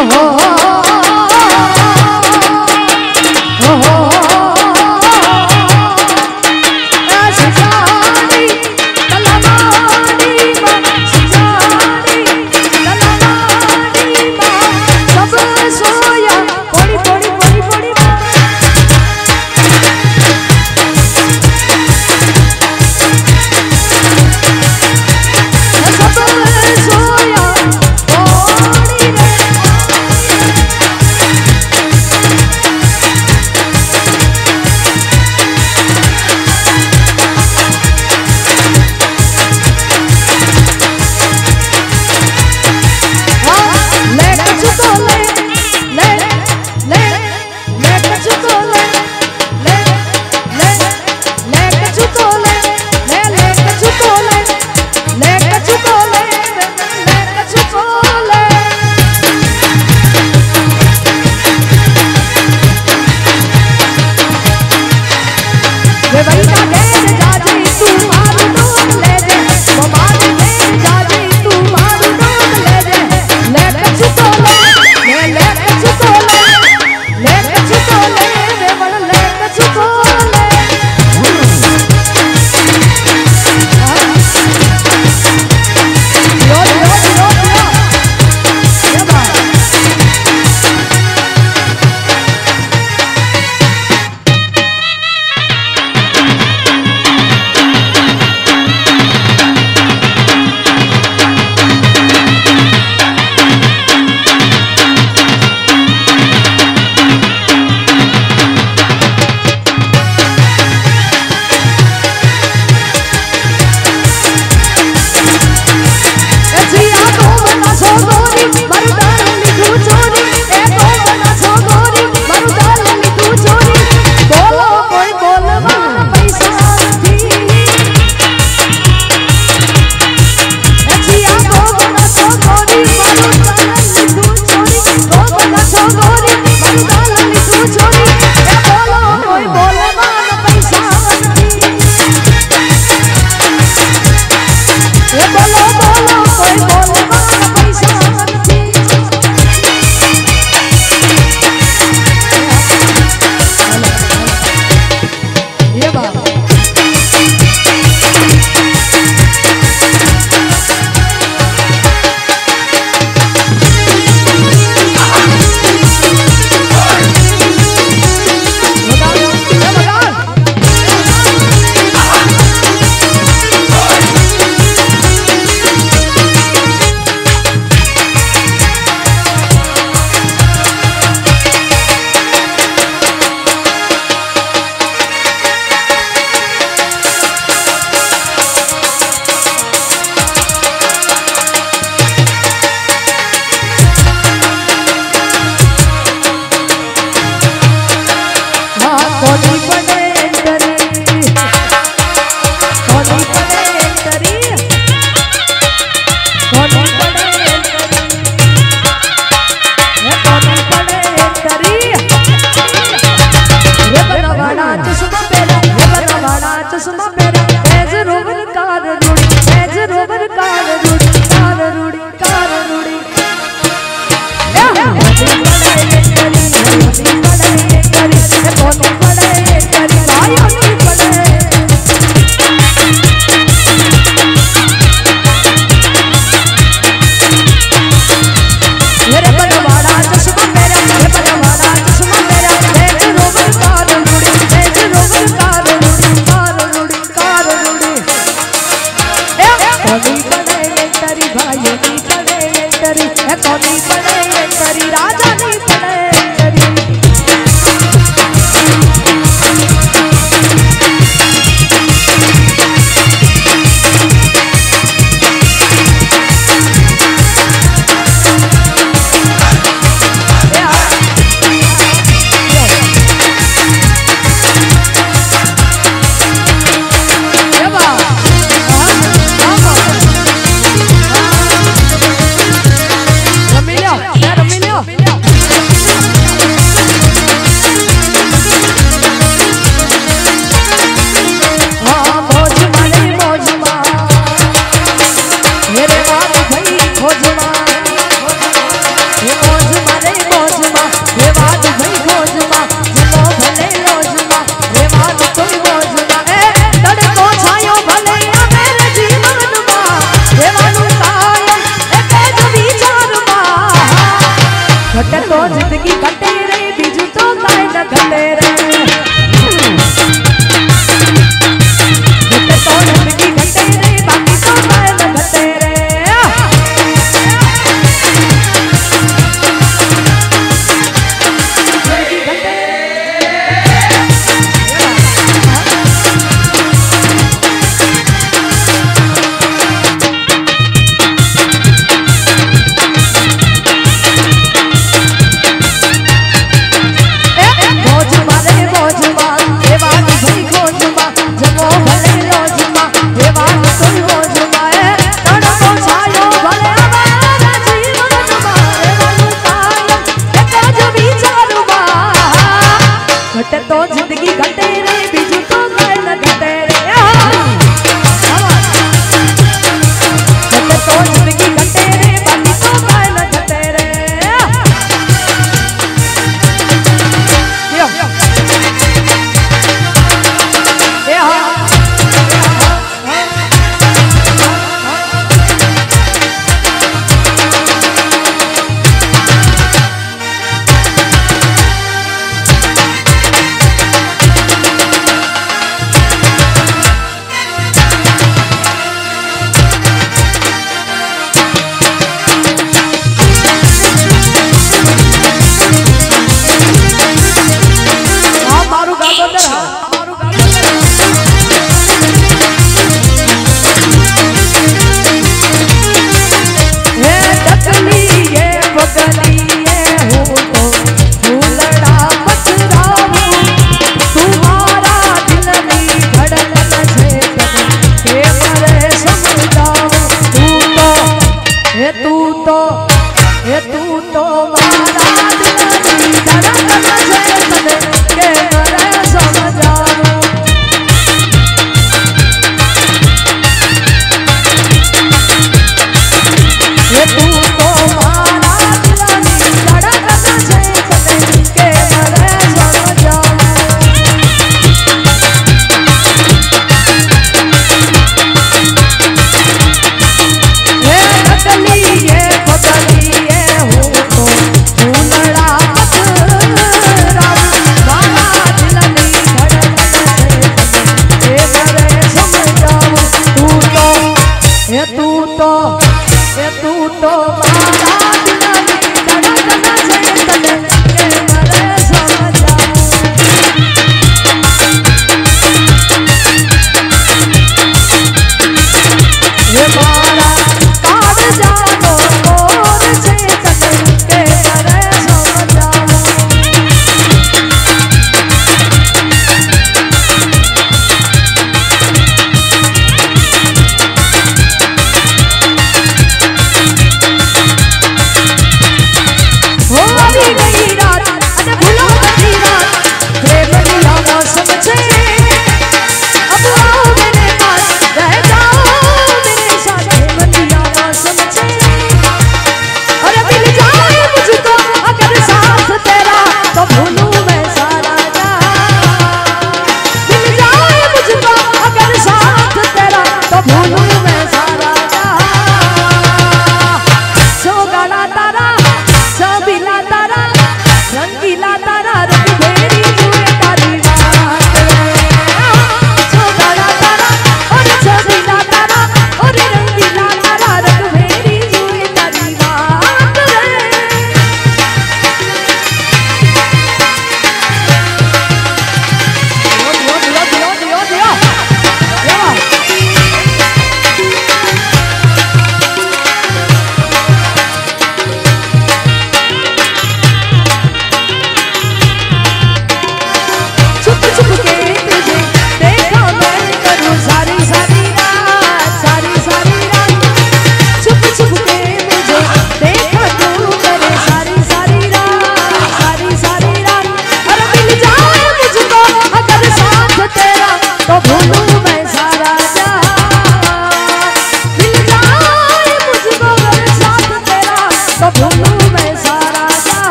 કોની